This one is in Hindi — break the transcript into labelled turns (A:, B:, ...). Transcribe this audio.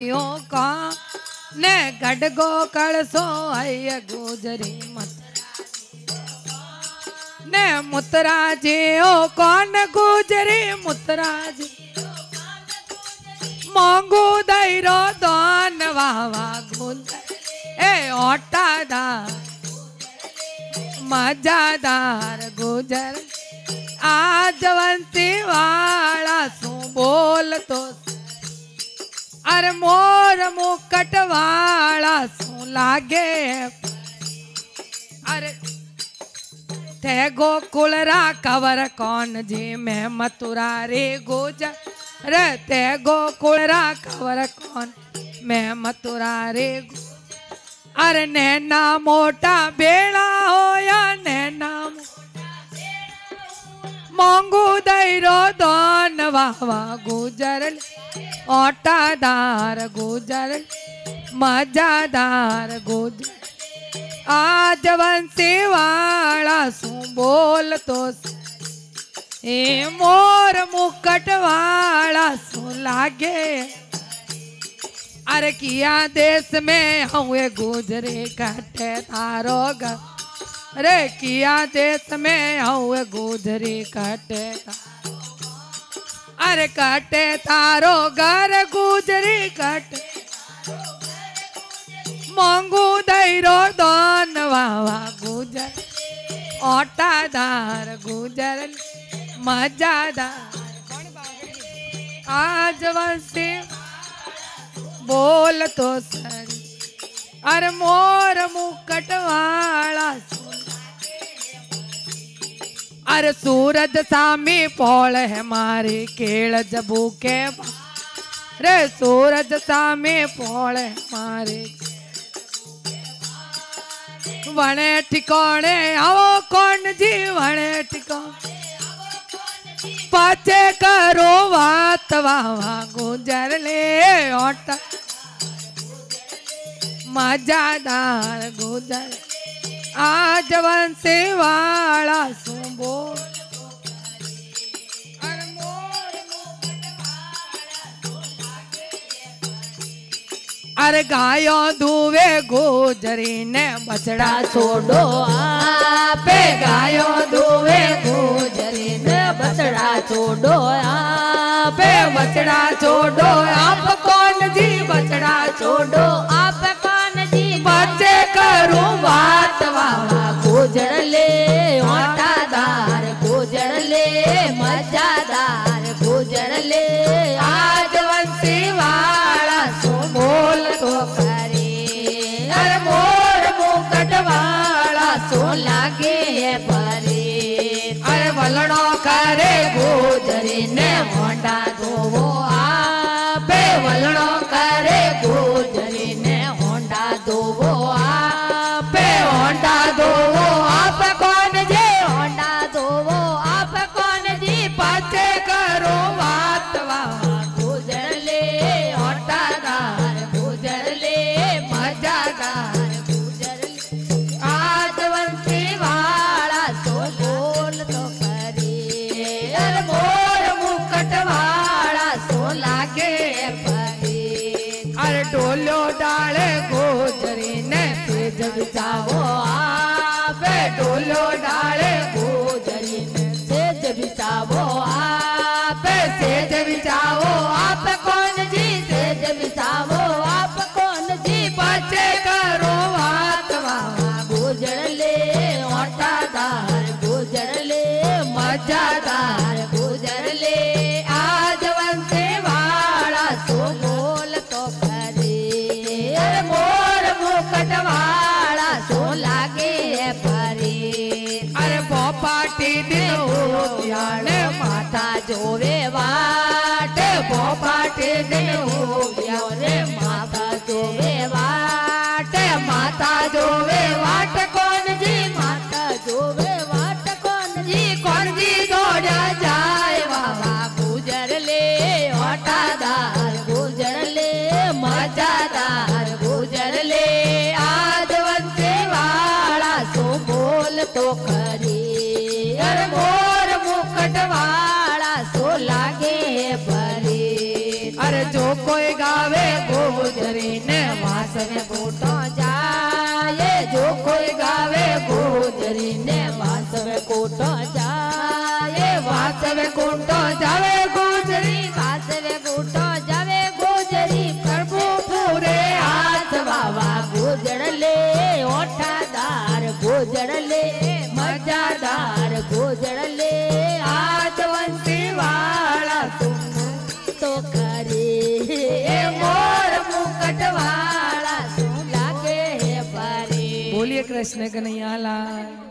A: का ने गडगो कलसो है गोजरी ने मुतरा जे ओ कौन गोजरी मुतरा जे मोंगो दैरो दान वावा गोल। ए ओटा दा मजादार गुजर। आजवंती वाला सु बोल तो अरे मोर मुकट वाला सू लागे। अरे ते गोकुल रा कवर कौन जी मैं मथुरा रे गोज। रे ते गोकुल रा कवर कौन मैं मथुरा रे अरे नैना मोटा बेड़ा होया, नैना मोंगू रो दान वाह वाह गुजर ओटादार गुजर, मजादार गुजर। आज वंशी वाला सू बोल तो ए मोर मुकट वाला सू लागे। अरे किया देश में हुए गुजरे कटे तारोग अरे किया देश में हुए गुजरे कटे तारोग घर कटे, तारो घर गुजरी कटे। मोंगू दैरो दान, वावा गुजर ओटादार गुजर मजादार। आज वसे बोल तो सर। अरे मोर मुकट वाला अरे सूरज सामी पौल है मारे केड़ जबू के रे सूरज सामे पौल है मारे वणे ठिकाणे आओ कौन जी वणे ठिकाणे पाचे करो वात, वावा गुजर ले ओट। मजादार गुजर आज वंशे वाला सो गो अरे गायो दुवे गोजरी ने बछड़ा छोड़ो
B: आपे। गायो दुवे गोजरी ने बछड़ा छोड़ो आपे।
A: बछड़ा छोड़ो आप
B: ગોજરી ને મોંડા जाओ
A: બોપાટી દિલ ઉગ્યાને માતા
B: જોવે વાટ પોપાટે દિલ ઉગ્યા રે માતા જોવે વાટ માતા જોવે વાટ કોણ જી માતા જોવે વાટ કોણ જી કોણ જી દોડ્યા જાય વાવા ગુજર લે ઓટાદાર ગુજર લે મજાદાર ગોજડલે મજાદાર ગોજડલે આજવંતી વાળા
A: તું
B: તો કરે એ મોર મુકટ વાળા તું લાગે હે પરે બોલીએ
A: કૃષ્ણ કનૈયા